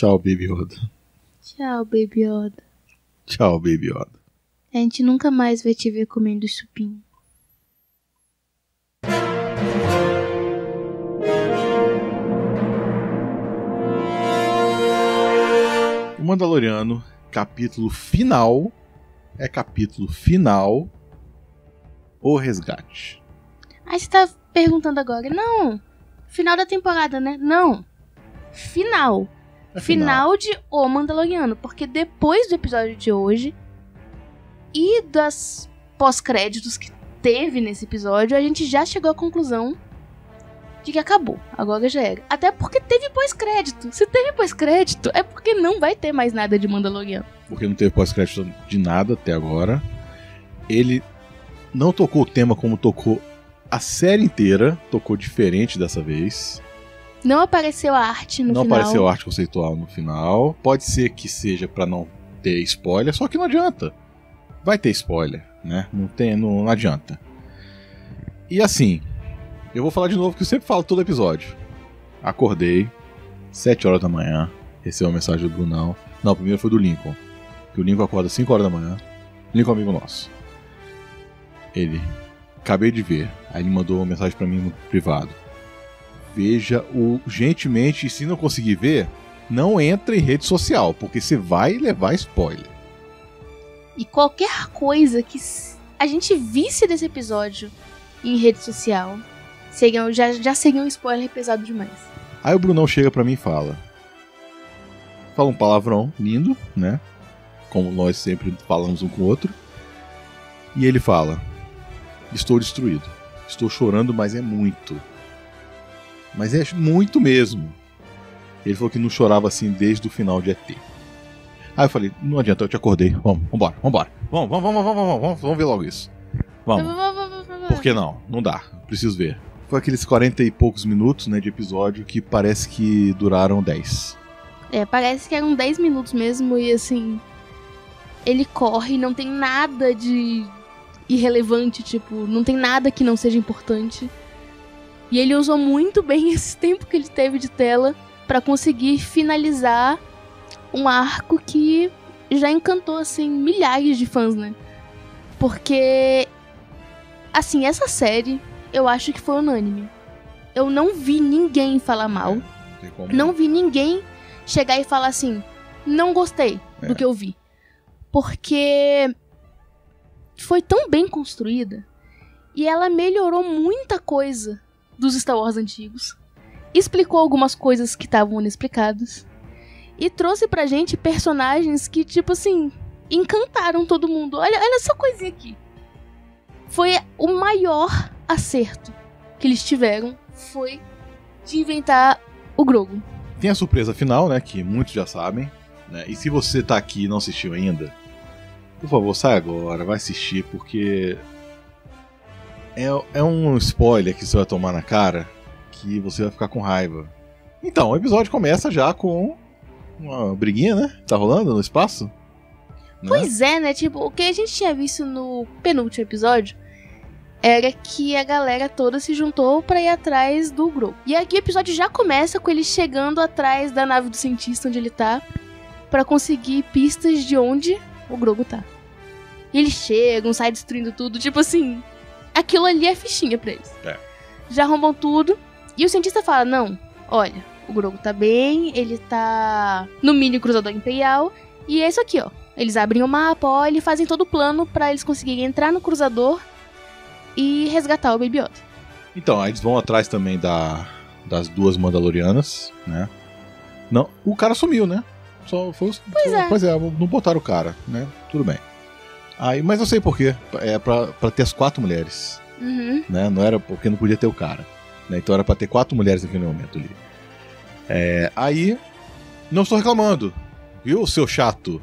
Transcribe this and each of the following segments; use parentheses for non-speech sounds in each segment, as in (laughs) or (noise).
Tchau, Baby Yoda. Tchau, Baby Yoda. Tchau, Baby Yoda. A gente nunca mais vai te ver comendo chupinho. O Mandaloriano, capítulo final. É capítulo final. O resgate. Aí você tá perguntando agora. Não. Final da temporada, né? Não. Final. É final de O Mandaloriano. Porque depois do episódio de hoje e das pós-créditos que teve nesse episódio, a gente já chegou à conclusão de que acabou. Agora já era. Até porque teve pós-crédito. Se teve pós-crédito, é porque não vai ter mais nada de Mandaloriano. Porque não teve pós-crédito de nada até agora. Ele não tocou o tema como tocou a série inteira. Tocou diferente dessa vez. Não apareceu a arte no não final. apareceu arte conceitual no final. Pode ser que seja pra não ter spoiler, só que não adianta. Vai ter spoiler, né? Não tem, não, não adianta. E assim, eu vou falar de novo que eu sempre falo todo episódio. Acordei, 7 horas da manhã, recebi uma mensagem do Brunão. Não, primeiro foi do Lincoln. Que o Lincoln acorda 5 horas da manhã. Lincoln é amigo nosso. Ele, acabei de ver. Aí ele mandou uma mensagem pra mim no privado. Veja urgentemente e se não conseguir ver, não entre em rede social, porque você vai levar spoiler. E qualquer coisa que a gente visse desse episódio em rede social seria, já, já seria um spoiler pesado demais. Aí o Brunão chega pra mim e fala. Fala um palavrão lindo, né? Como nós sempre falamos um com o outro. E ele fala: Estou destruído. Estou chorando, mas é muito. Mas é muito mesmo. Ele falou que não chorava assim desde o final de ET. Aí eu falei: Não adianta, eu te acordei. Vamos, vambora, vambora. Vamos, vamos, vamos, vamos, vamos, vamos, vamos ver logo isso. Vamos. Por que não? Não dá. Preciso ver. Foi aqueles 40 e poucos minutos né, de episódio que parece que duraram 10. É, parece que eram 10 minutos mesmo e assim. Ele corre, não tem nada de irrelevante, tipo, não tem nada que não seja importante. E ele usou muito bem (laughs) esse tempo que ele teve de tela pra conseguir finalizar um arco que já encantou assim milhares de fãs, né? Porque assim, essa série eu acho que foi unânime. Eu não vi ninguém falar mal. Como- Não vi ninguém chegar e falar assim: não gostei É. do que eu vi. Porque foi tão bem construída e ela melhorou muita coisa dos Star Wars antigos. Explicou algumas coisas que estavam inexplicadas. E trouxe pra gente personagens que, tipo assim, encantaram todo mundo. Olha, olha essa coisinha aqui. Foi o maior acerto que eles tiveram. Foi de inventar o Grogu. Tem a surpresa final, né? Que muitos já sabem. Né? E se você tá aqui e não assistiu ainda, por favor, sai agora, vai assistir, porque. É, é um spoiler que você vai tomar na cara que você vai ficar com raiva. Então, o episódio começa já com uma briguinha, né? Tá rolando no espaço? Né? Pois é, né? Tipo, o que a gente tinha visto no penúltimo episódio era que a galera toda se juntou pra ir atrás do Grogu. E aqui o episódio já começa com ele chegando atrás da nave do cientista onde ele tá pra conseguir pistas de onde o Grogu tá. E eles chegam, saem destruindo tudo, tipo assim, aquilo ali é fichinha pra eles. É. Já arrombam tudo e o cientista fala: "Não, olha, o Grogu tá bem, ele tá no mini cruzador imperial e é isso aqui, ó. Eles abrem o mapa, ó, e fazem todo o plano pra eles conseguirem entrar no cruzador e resgatar o Baby Yoda. Então, aí eles vão atrás também da, das duas Mandalorianas, né? Não, o cara sumiu, né? Só foi, Pois é. Pois é, não botaram o cara, né? Tudo bem. Aí, mas eu sei por quê. É pra, pra ter as quatro mulheres, Uhum. né? Não era porque não podia ter o cara. Né? Então era pra ter quatro mulheres naquele momento ali. É, aí, não estou reclamando, viu, seu chato?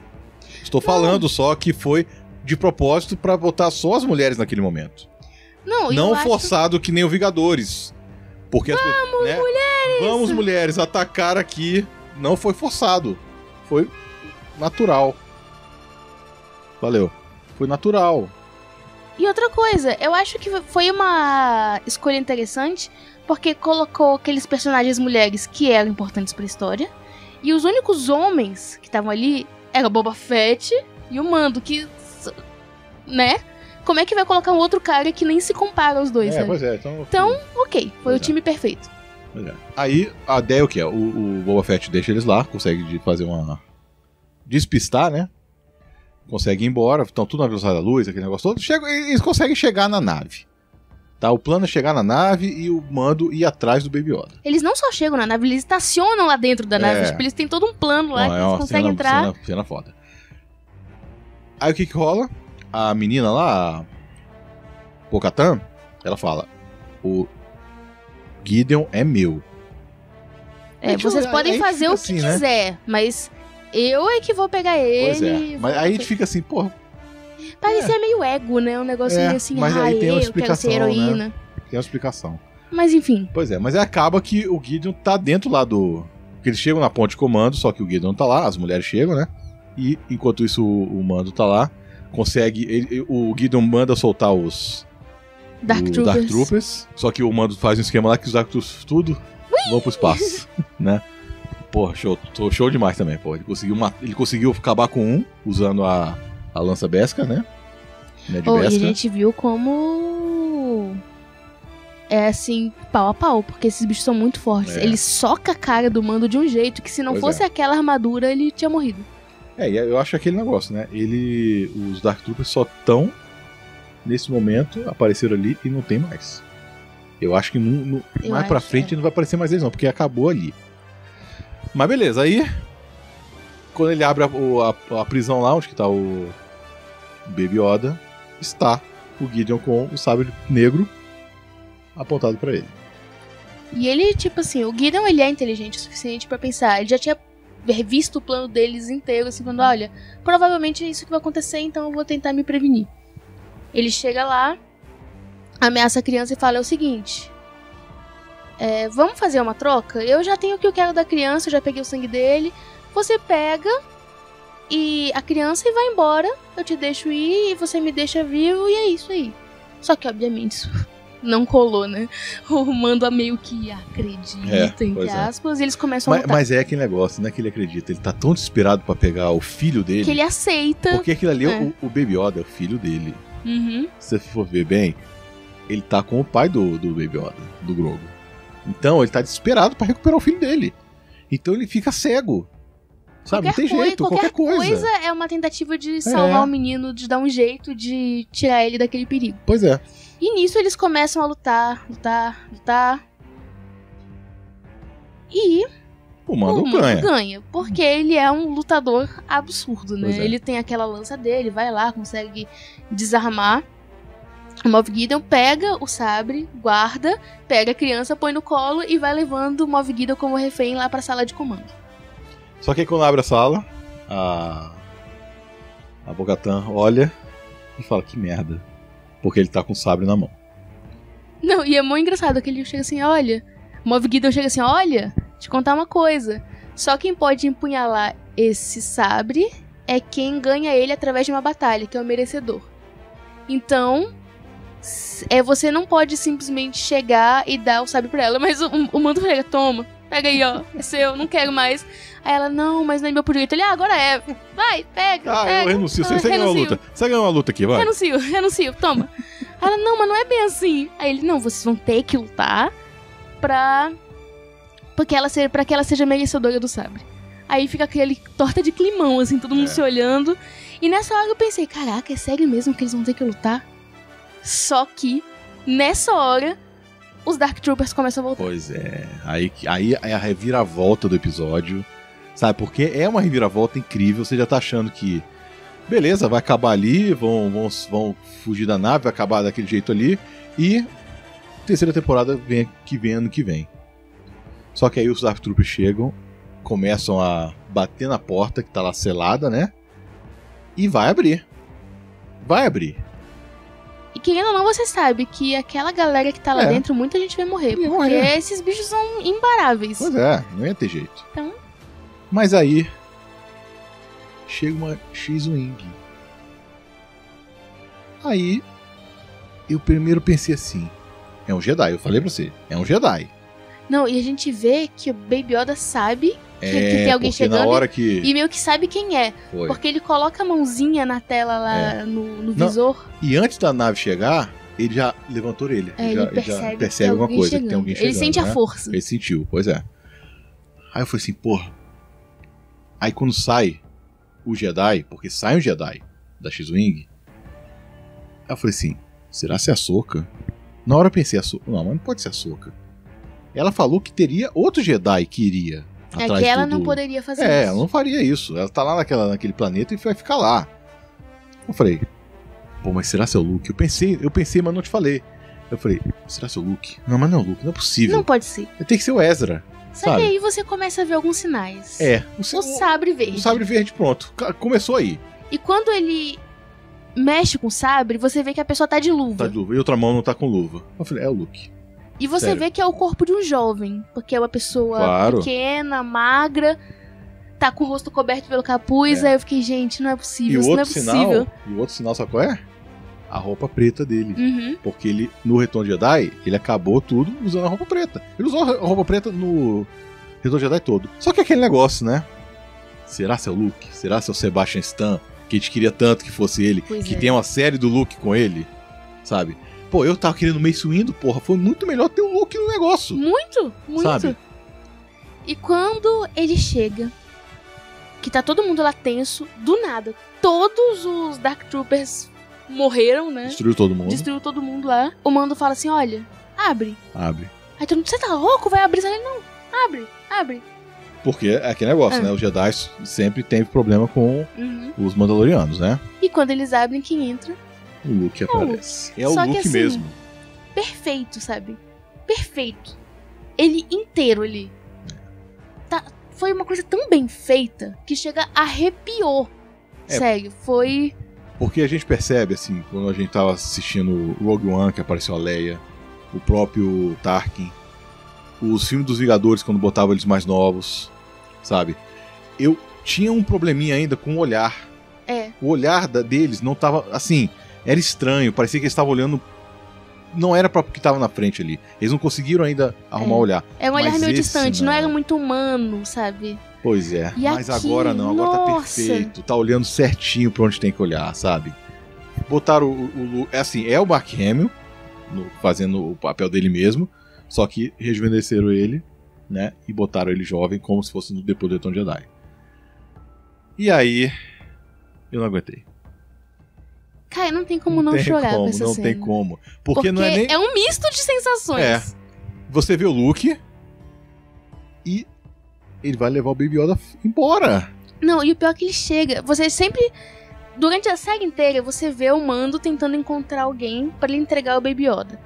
Estou falando só que foi de propósito pra botar só as mulheres naquele momento. Não, não eu acho- forçado que nem o Vingadores. Porque as Vamos, né? mulheres! Vamos, mulheres, atacar aqui. Não foi forçado. Foi natural. Valeu. Foi natural. E outra coisa, eu acho que foi uma escolha interessante porque colocou aqueles personagens mulheres que eram importantes pra história E os únicos homens que estavam ali eram Boba Fett e o Mando, que. né? Como é que vai colocar um outro cara que nem se compara aos dois, É, sabe? pois é. Então, Então, ok, foi o é. time perfeito. Pois é. Aí a ideia é o que? O, o Boba Fett deixa eles lá, consegue fazer uma. despistar, né? Consegue ir embora, estão tudo na velocidade da luz, aquele negócio todo. Chega, eles conseguem chegar na nave. Tá? O plano é chegar na nave e o mando ir atrás do Baby Yoda. Eles não só chegam na nave, eles estacionam lá dentro da nave. É. Tipo, eles têm todo um plano lá Não, que é eles conseguem cena, entrar. Cena, cena foda. Aí o que que rola? A menina lá, a Pocatan, ela fala: O Gideon é meu. É, vocês podem fazer o que assim, né? quiser, mas eu é que vou pegar ele. Pois é. Mas aí a gente fica assim, porra, Parecia meio ego, né? Um negócio É, meio assim, mas aí tem uma eu quero ser explicação, né? heroína. tem uma explicação. Mas enfim, Pois é, mas acaba que o Gideon tá dentro lá do. Porque eles chegam na ponte de comando, só que o Gideon tá lá, as mulheres chegam, né? E enquanto isso o, o mando tá lá, consegue. ele- o Gideon manda soltar os. Dark Troopers. Dark Troopers. Só que o mando faz um esquema lá que os Dark Troopers tudo vão pro espaço, (laughs) né? Porra, show, show demais também, pô. Ele conseguiu, ma- ele conseguiu acabar com um usando a, a lança Besca, né? Né, Oh, e a gente viu como. É assim, pau a pau, porque esses bichos são muito fortes. É. Ele soca a cara do mando de um jeito que se não Pois fosse é. aquela armadura, ele tinha morrido. É, eu acho aquele negócio, né? Ele. Os Dark Troopers só estão nesse momento, apareceram ali e não tem mais. Eu acho que não, não- mais pra frente é. não vai aparecer mais eles, não, porque acabou ali. Mas beleza, aí. Quando ele abre a, a- a prisão lá, onde que tá o Baby Yoda, está o Gideon com o sabre negro apontado pra ele. E ele, tipo assim, o Gideon ele é inteligente o suficiente pra pensar. Ele já tinha visto o plano deles inteiro, assim, quando, olha, provavelmente é isso que vai acontecer, então eu vou tentar me prevenir. Ele chega lá, ameaça a criança e fala: é o seguinte. É, vamos fazer uma troca? Eu já tenho o que eu quero da criança, eu já peguei o sangue dele. Você pega e a criança e vai embora. Eu te deixo ir e você me deixa vivo e é isso aí. Só que, obviamente, isso (laughs) não colou, né? (laughs) O Mando meio que acredita, É, entre é. aspas, e eles começam a Mas, lutar. mas é aquele negócio, não é que ele acredita. Ele tá tão desesperado pra pegar o filho dele. Que ele aceita. Porque aquilo ali, é. É. o, o Baby Yoda é o filho dele. Uhum. Se você for ver bem, ele tá com o pai do, do Baby Yoda, do Grogu. Então ele tá desesperado pra recuperar o filho dele. Então ele fica cego. Sabe, não tem jeito, qualquer, coisa. é uma tentativa de salvar É. o menino, de dar um jeito de tirar ele daquele perigo. Pois é. E nisso eles começam a lutar, lutar, lutar. E O mando o Mando ganha. ganha. Porque ele é um lutador absurdo, né? É. Ele tem aquela lança dele, vai lá, consegue desarmar. O Moff Gideon pega o sabre, guarda, pega a criança, põe no colo e vai levando o Moff Gideon como refém lá pra sala de comando. Só que quando abre a sala, a. A Bogatan olha e fala: que merda. Porque ele tá com o sabre na mão. Não, e é muito engraçado que ele chega assim, olha. O Moff Gideon chega assim, olha, te contar uma coisa. Só quem pode empunhalar esse sabre é quem ganha ele através de uma batalha, que é o merecedor. Então, é, você não pode simplesmente chegar e dar o sabre pra ela, (laughs) mas o, o mando chega, toma, pega aí, ó, é seu, não quero mais. Aí ela, não, mas não é meu por direito. Ele, ah, agora é, vai, pega, Ah, pega. eu renuncio. Você, Ah, você ganhou uma luta. Você ganhou uma luta aqui, vai. Renuncio, renuncio, toma. Ela, não, mas não é bem assim. Aí ele, não, vocês vão ter que lutar pra. Porque ela seja, pra que ela seja merecedora do sabre. Aí fica aquele torta de climão, assim, todo mundo É. se olhando. E nessa hora eu pensei, caraca, é sério mesmo que eles vão ter que lutar? Só que, nessa hora, os Dark Troopers começam a voltar. Pois é. Aí, aí é a reviravolta do episódio. Sabe? Porque é uma reviravolta incrível. Você já tá achando que. Beleza, vai acabar ali, vão, vão, vão fugir da nave, vai acabar daquele jeito ali. E. Terceira temporada vem, que vem ano que vem. Só que aí os Dark Troopers chegam, começam a bater na porta que tá lá selada, né? E vai abrir. Vai abrir. Querendo ou não, você sabe que aquela galera que tá lá É. dentro, muita gente vai morrer. Porque morrer. esses bichos são imparáveis. Pois é, não ia ter jeito. Então. Mas aí. Chega uma X-Wing. Aí. Eu primeiro pensei assim. É um Jedi, eu falei pra você. É um Jedi. Não, e a gente vê que o Baby Yoda sabe que tem alguém chegando na hora que e meio que sabe quem é. foi. Porque ele coloca a mãozinha na tela lá É. no, no Não, visor. E antes da nave chegar, ele já levantou ele. É, já, ele percebe, já percebe alguma coisa, chegando. que tem alguém chegando. Ele sente né? a força. Ele sentiu, pois é. Aí eu falei assim, porra. Aí quando sai o Jedi, porque sai um Jedi da X-Wing, aí eu falei assim, será se é a Soca? Na hora eu pensei, a. Não, mas não pode ser a Soca. Ela falou que teria outro Jedi que iria É que ela do- não poderia fazer É, isso. ela não faria isso. Ela tá lá naquela, naquele planeta e vai ficar lá. Eu falei, pô, mas será seu Luke? Eu pensei, eu pensei, mas não te falei. Eu falei, será seu Luke? Não, mas não é o Luke, não é possível. Não pode ser. Tem que ser o Ezra. Só Sabe? que aí você começa a ver alguns sinais. É, o, O o, sabre verde. o sabre verde, pronto. Começou aí. E quando ele mexe com o sabre, você vê que a pessoa tá de luva. Tá de luva. E outra mão não tá com luva. Eu falei, é o Luke. E você Sério. vê que é o corpo de um jovem. Porque é uma pessoa Claro. pequena, magra, tá com o rosto coberto pelo capuz. É. Aí eu fiquei, gente, não é possível, isso não é outro possível. sinal. E o outro sinal, sabe qual é? A roupa preta dele. Uhum. Porque ele, no Retorno de Jedi, ele acabou tudo usando a roupa preta. Ele usou a roupa preta no Retorno de Jedi todo. Só que aquele negócio, né? Será seu Luke? Será seu Sebastian Stan? Que a gente queria tanto que fosse ele. Pois que é. tem uma série do Luke com ele. Sabe? Pô, eu tava querendo o Mace Windu, porra. Foi muito melhor ter o Luke no negócio. Muito, muito. Sabe? E quando ele chega, que tá todo mundo lá tenso, do nada, todos os Dark Troopers morreram, né? Destruiu todo mundo. Destruiu todo mundo lá. O mando fala assim: olha, abre. Abre. Aí todo mundo, você tá louco? Vai abrir? Ele, não, abre, abre. Porque é aquele negócio, Ah. né? Os Jedi sempre teve problema com Uhum. os Mandalorianos, né? E quando eles abrem, quem entra? O Luke aparece. É o Só que Luke assim, mesmo. Perfeito, sabe? Perfeito. Ele inteiro ali. Tá, foi uma coisa tão bem feita que chega arrepiou. É. Sério, foi. Porque a gente percebe, assim, quando a gente tava assistindo Rogue One, que apareceu a Leia, o próprio Tarkin, os filmes dos Vingadores, quando botavam eles mais novos, sabe? Eu tinha um probleminha ainda com o olhar. É. O olhar da- deles não tava. Assim, era estranho, parecia que eles estavam olhando. Não era para o que tava na frente ali. Eles não conseguiram ainda arrumar É. o olhar. É um olhar Mas meio distante, não. não. era muito humano, sabe? Pois é. E Mas aqui, agora não, agora tá nossa. perfeito. Tá olhando certinho pra onde tem que olhar, sabe? Botaram o. é assim, é o Mark Hamill no- fazendo o papel dele mesmo, só que rejuvenesceram ele, né? E botaram ele jovem como se fosse no depois do Retorno Jedi. E aí. Eu não aguentei. Cara, não tem como não, tem chorar como, não cena. tem como. Porque, não é nem. um misto de sensações. É. Você vê o Luke e ele vai levar o Baby Yoda embora. Não, e o pior é que ele chega. Você sempre. Durante a série inteira, você vê o Mando tentando encontrar alguém pra ele entregar o Baby Yoda.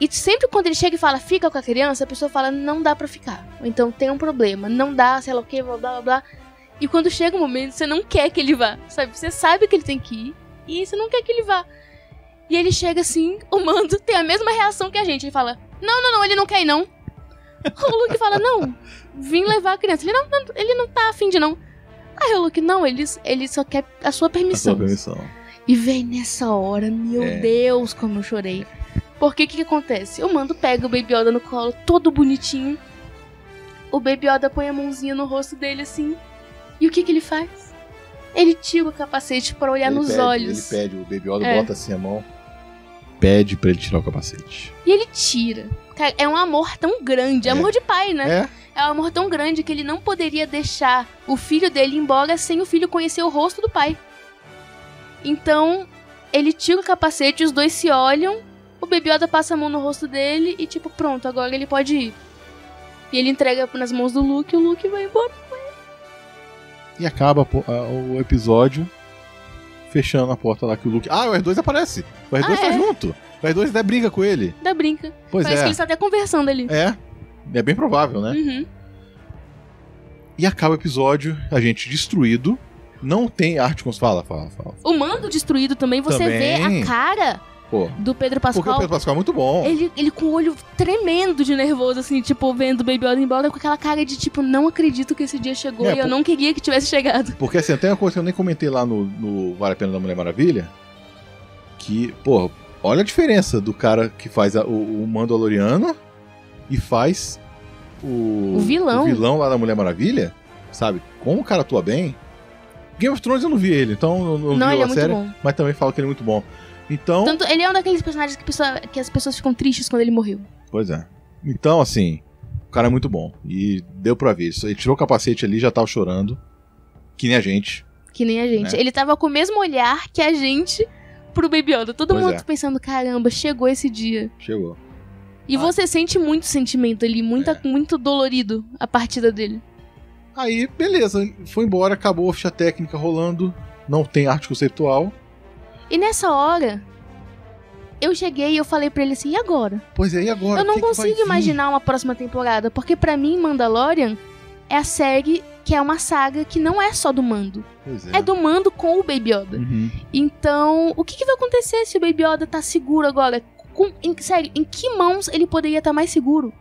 E sempre quando ele chega e fala, fica com a criança, a pessoa fala, não dá pra ficar. Ou então tem um problema, não dá, sei lá o que, blá blá blá. E quando chega o momento, você não quer que ele vá, sabe? Você sabe que ele tem que ir e você não quer que ele vá. E ele chega assim, o Mando tem a mesma reação que a gente. Ele fala, não, não, não, ele não quer ir não. (laughs) O Luke fala, não, vim levar a criança. Ele não, não- ele não tá afim de não. Aí o Luke, não, ele, ele só quer a sua A permissão. sua permissão. E vem nessa hora, meu É. Deus, como eu chorei. Porque o que, que acontece? O Mando pega o Baby Yoda no colo, todo bonitinho. O Baby Yoda põe a mãozinha no rosto dele assim. E o que, que ele faz? Ele tira o capacete pra olhar Ele nos pede- olhos. Ele pede, o Baby Yoda É. bota assim a mão. Pede pra ele tirar o capacete. E ele tira. Cara, é um amor tão grande. É. Amor de pai, né? É? É um amor tão grande que ele não poderia deixar o filho dele embora sem o filho conhecer o rosto do pai. Então, ele tira o capacete, os dois se olham, o Baby Yoda passa a mão no rosto dele e tipo, pronto, agora ele pode ir. E ele entrega nas mãos do Luke e o Luke vai embora. E acaba o episódio fechando a porta lá que o Luke. Ah, o R2 aparece. O R2 Ah, tá é? junto. O R2 até briga com ele. Dá brinca. Pois Parece é. que eles estão até conversando ali. É. É bem provável, né? Uhum. E acaba o episódio, a gente destruído. Não tem arte com fala, fala, fala. O mando destruído também, você vê Também. a cara Pô, do Pedro porque o Pascal. Pedro Pascal é muito bom. Ele, ele com o olho tremendo de nervoso, assim, tipo, vendo o Baby Yoda embora, com aquela cara de tipo, não acredito que esse dia chegou É, e eu pô- não queria que tivesse chegado. Porque assim, tem uma coisa que eu nem comentei lá no, no Vale a Pena da Mulher Maravilha. Que, pô, olha a diferença do cara que faz a- o, o Mandaloriano e faz o, O vilão. o vilão lá da Mulher Maravilha, sabe? Como o cara atua bem. Game of Thrones eu não vi ele, então eu não, Não, vi ele a é muito série, bom. mas também falo que ele é muito bom. Então, Tanto, ele é um daqueles personagens que, pessoa- que as pessoas ficam tristes quando ele morreu. pois é. Então, assim, o cara é muito bom. E deu pra ver. Ele tirou o capacete ali já tava chorando. Que nem a gente. Que nem a gente. Né? Ele tava com o mesmo olhar que a gente pro Baby Yoda. Todo Pois mundo é. pensando, caramba, chegou esse dia. Chegou. E Ah. você sente muito sentimento ali, muita, É. muito dolorido a partida dele. Aí, beleza. Foi embora, acabou a ficha técnica rolando. Não tem arte conceitual. E nessa hora, eu cheguei e eu falei pra ele assim, e agora? Pois é, e agora? eu não que que consigo vir? imaginar uma próxima temporada, porque pra mim Mandalorian é a série que é uma saga que não é só do Mando. Pois é. É do Mando com o Baby Yoda. Uhum. Então, o que, que vai acontecer se o Baby Yoda tá seguro agora? Com, em, sério, em que mãos ele poderia estar mais seguro?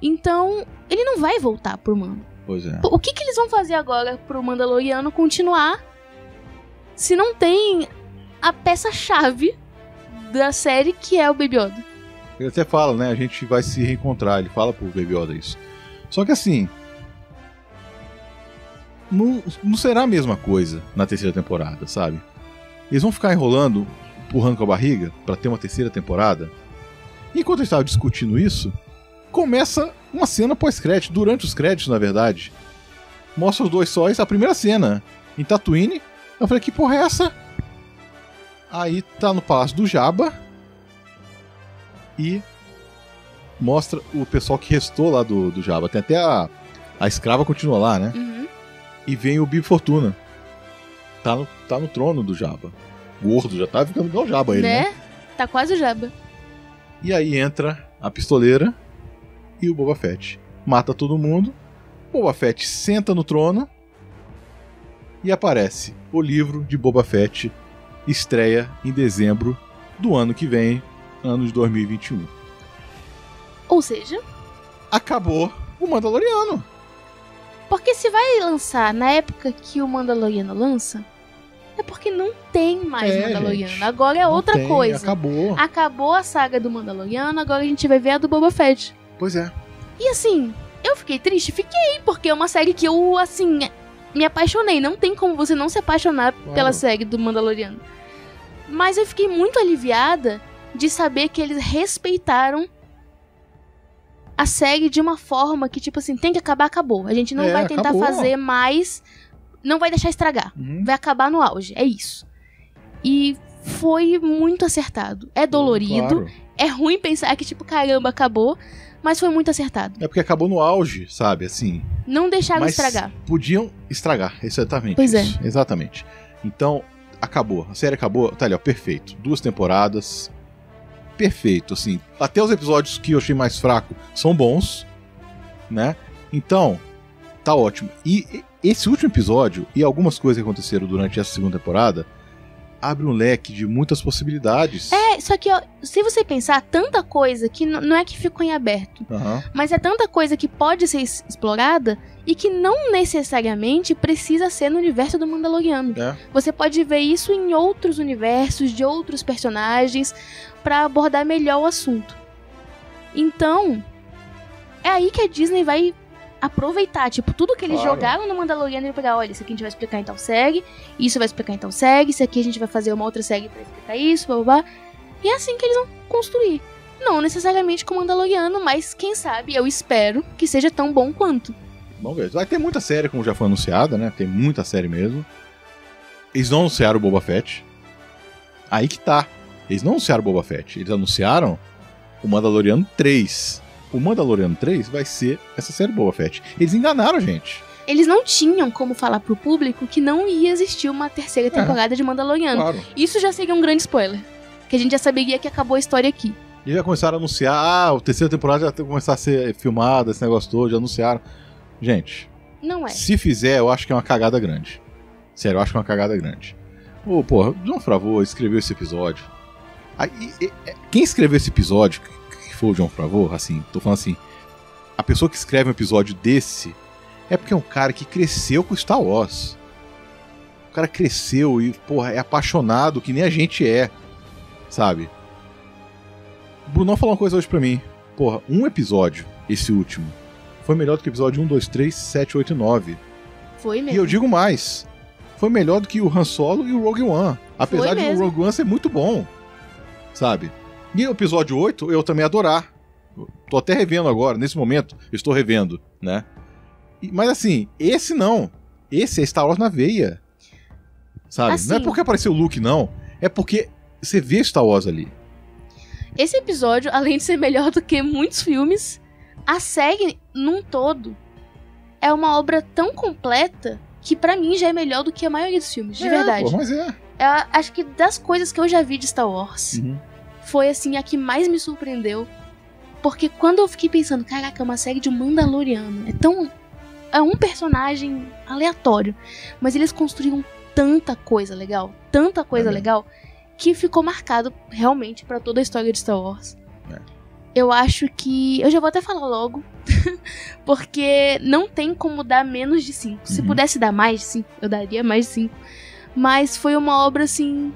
Então, ele não vai voltar pro Mando. Pois é. O que, que eles vão fazer agora pro Mandaloriano continuar se não tem a peça-chave da série que é o Baby Yoda? Ele até fala, né? A gente vai se reencontrar. Ele fala pro Baby Yoda isso. Só que assim. Não, não será a mesma coisa na terceira temporada, sabe? Eles vão ficar enrolando, empurrando com a barriga pra ter uma terceira temporada. Enquanto eu estava discutindo isso, começa uma cena pós-crédito, durante os créditos, na verdade. Mostra os dois sóis, a primeira cena em Tatooine. Eu falei, que porra é essa? Aí tá no Palácio do Jabba, e mostra o pessoal que restou lá do, do Jabba. Tem até a, a escrava continua lá, né? Uhum. E vem o Bib Fortuna. Tá no, tá no trono do Jabba. Gordo, já tá ficando igual o Jabba ele, né? né? Tá quase o Jabba. E aí entra a pistoleira e o Boba Fett. Mata todo mundo. Boba Fett senta no trono e aparece o livro de Boba Fett estreia em dezembro do ano que vem, ano de 2021. Ou seja, Acabou o Mandaloriano. porque se vai lançar na época que o Mandaloriano lança, é porque não tem mais É, Mandaloriano. gente. Agora é outra tem, coisa. Acabou. Acabou a saga do Mandaloriano, agora a gente vai ver a do Boba Fett. Pois é. E assim, eu fiquei triste? Fiquei, porque é uma série que eu, assim, me apaixonei. Não tem como você não se apaixonar Claro. pela série do Mandaloriano. Mas eu fiquei muito aliviada de saber que eles respeitaram a série de uma forma que, tipo assim, tem que acabar, acabou. A gente não É, vai tentar acabou. fazer mais. Não vai deixar estragar. Uhum. Vai acabar no auge. É isso. E foi muito acertado. É dolorido. Claro. É ruim pensar que, tipo, caramba, acabou. Mas foi muito acertado. É porque acabou no auge, sabe? Assim. Não deixaram estragar. Podiam estragar, exatamente. Pois é. isso. Exatamente. Então, acabou. A série acabou. Tá ali, ó, perfeito. Duas temporadas. Perfeito, assim. Até os episódios que eu achei mais fraco são bons, né? Então, tá ótimo. E e- esse último episódio e algumas coisas que aconteceram durante essa segunda temporada abre um leque de muitas possibilidades. É, só que, ó, se você pensar, tanta coisa que não é que ficou em aberto, Aham. mas é tanta coisa que pode ser explorada e que não necessariamente precisa ser no universo do Mandaloriano. É. Você pode ver isso em outros universos, de outros personagens, pra abordar melhor o assunto. Então, é aí que a Disney vai aproveitar, tipo, tudo que eles Claro. jogaram no Mandaloriano e pegar, olha, isso aqui a gente vai explicar em tal série, isso vai explicar em tal série, isso aqui a gente vai fazer uma outra série pra explicar isso, blá blá blá. E é assim que eles vão construir. Não necessariamente com o Mandaloriano, mas quem sabe, eu espero que seja tão bom quanto. Vamos ver. Vai ter muita série, como já foi anunciada, né? Tem muita série mesmo. Eles não anunciaram o Boba Fett. Aí que tá. Eles não anunciaram o Boba Fett. Eles anunciaram o Mandaloriano 3. O Mandaloriano 3 vai ser essa série Boba Fett. Eles enganaram a gente. Eles não tinham como falar pro público que não ia existir uma terceira temporada de Mandaloriano. Claro. Isso já seria um grande spoiler. Que a gente já saberia que acabou a história aqui. E já começaram a anunciar, ah, a terceira temporada já começar a ser filmada, esse negócio todo, já anunciaram. Gente, Não é. se fizer, eu acho que é uma cagada grande. Sério, eu acho que é uma cagada grande. Ô, porra, John Favreau escreveu esse episódio. Aí, quem escreveu esse episódio, foi o John Favreau, assim, tô falando assim, a pessoa que escreve um episódio desse é porque é um cara que cresceu com Star Wars. O cara cresceu e, porra, é apaixonado que nem a gente é, sabe? O Brunão falou uma coisa hoje pra mim. Porra, um episódio, esse último, foi melhor do que episódio 1, 2, 3, 7, 8 e 9. Foi mesmo. E eu digo mais, foi melhor do que o Han Solo e o Rogue One. Apesar de o. Rogue One ser muito bom, sabe? E o episódio 8 eu também adorar. Tô até revendo agora, nesse momento, estou revendo, né? Mas assim, esse não. Esse é Star Wars na veia. Sabe? Não é Assim- porque apareceu o Luke, não. É porque você vê Star Wars ali. Esse episódio, (laughs) além de ser melhor do que muitos filmes, a série, num todo, é uma obra tão completa que pra mim já é melhor do que a maioria dos filmes, de É, verdade. pô, mas é. Eu acho que das coisas que eu já vi de Star Wars, Uhum. Foi assim a que mais me surpreendeu. Porque quando eu fiquei pensando, caraca, é uma série de Mandaloriano. É tão. É um personagem aleatório. Mas eles construíram tanta coisa legal, tanta coisa É legal, que ficou marcado realmente pra toda a história de Star Wars. É. Eu acho que. Eu já vou até falar logo. (laughs) porque não tem como dar menos de 5. Se Uhum. pudesse dar mais de 5, eu daria mais de 5. Mas foi uma obra assim.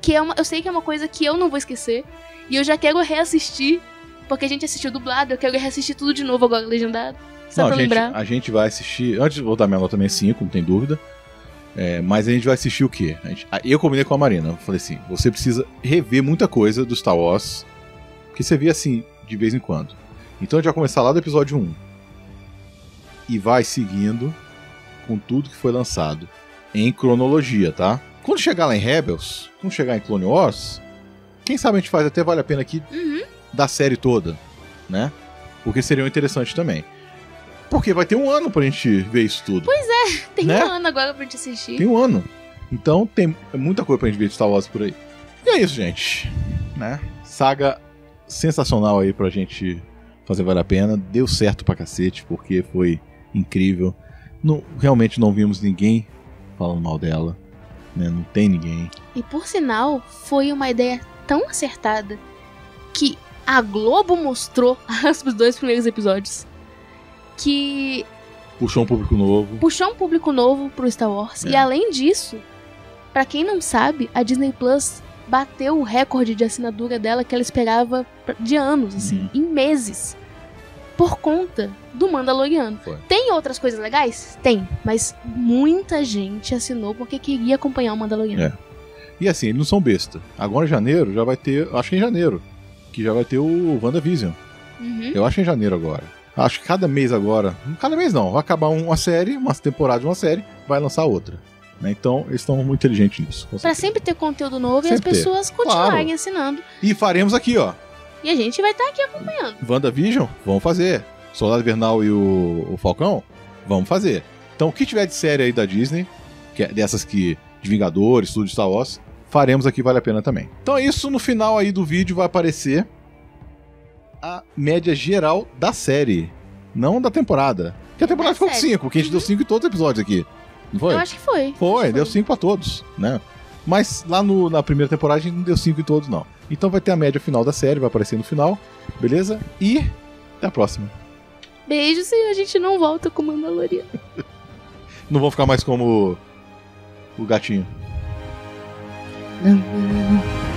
Que é uma, eu sei que é uma coisa que eu não vou esquecer. E eu já quero reassistir. Porque a gente assistiu dublado, eu quero reassistir tudo de novo agora, legendado. Só Não, pra a, gente, lembrar. a gente vai assistir. Antes, vou dar minha nota também 5, não tem dúvida. É, mas a gente vai assistir o quê? Gente- a- eu combinei com a Marina. Eu falei assim: você precisa rever muita coisa do Star Wars. Que você vê assim, de vez em quando. Então a gente vai começar lá do episódio 1. E vai seguindo com tudo que foi lançado. Em cronologia, tá? Quando chegar lá em Rebels, quando chegar em Clone Wars, quem sabe a gente faz até vale a pena aqui Uhum. da série toda, né? Porque seria interessante também. Porque vai ter um ano pra gente ver isso tudo. Tem né? um ano agora pra gente assistir. Tem um ano. Então tem muita coisa pra gente ver de Star Wars por aí. E é isso, gente. Né? Saga sensacional aí pra gente fazer vale a pena. Deu certo pra cacete, porque foi incrível. Não, realmente não vimos ninguém falando mal dela. Né? Não tem ninguém. E por sinal, foi uma ideia tão acertada que a Globo mostrou (laughs) os dois primeiros episódios. Que Puxou um público novo. puxou um público novo pro Star Wars. É. E além disso, pra quem não sabe, a Disney Plus bateu o recorde de assinatura dela que ela esperava de anos, assim, Uhum. em meses. Por conta do Mandaloriano. Foi. Tem outras coisas legais? Tem. Mas muita gente assinou porque queria acompanhar o Mandaloriano. É. E assim, eles não são besta. Agora em janeiro já vai ter. Acho que é em janeiro. Que já vai ter o WandaVision. Uhum. Eu acho em janeiro agora. Acho que cada mês agora. Cada mês não. Vai acabar uma série, uma temporada de uma série, vai lançar outra. né? Então, eles estão muito inteligentes nisso. certeza. sempre ter conteúdo novo e as Sempre ter. pessoas continuarem assinando. E faremos aqui, ó. E a gente vai estar aqui acompanhando. WandaVision, vamos fazer. Soldado Invernal e o, o Falcão, vamos fazer. Então, o que tiver de série aí da Disney, que é dessas que. de Vingadores, tudo de Star Wars, faremos aqui, vale a pena também. Então é isso, no final aí do vídeo vai aparecer a média geral da série. Não da temporada. Porque a temporada Da ficou com série. 5, porque a gente deu 5 em todos os episódios aqui. Não foi? Eu acho que foi. Foi, Acho que deu 5 pra todos, né? Mas lá no- na primeira temporada a gente não deu 5 em todos, não. Então vai ter a média final da série, vai aparecer no final, beleza? E até a próxima. Beijos e a gente não volta com o Mandaloriano. (laughs) Não vão ficar mais como o gatinho. Não, não, não.